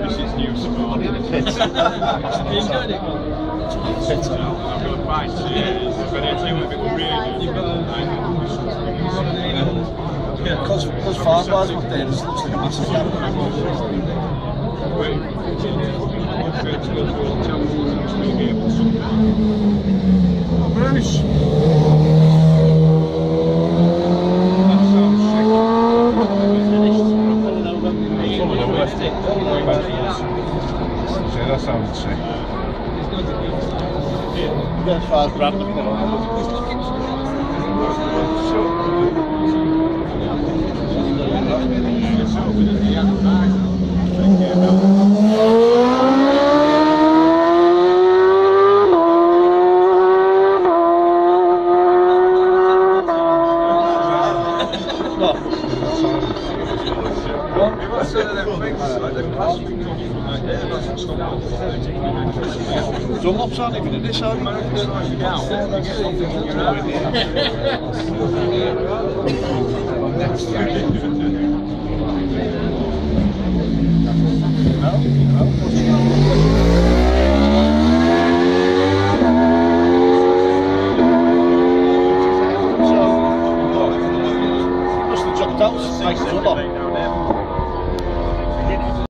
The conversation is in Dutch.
Precies nieuws. In de pit. Die ken ik. Pit. Nou, dat wil ik Because because fast bars up there, this looks like a massive gap. that sounds sick. That's fast. stop. Zo'n opstaan even in this houding. Next. belts, make them look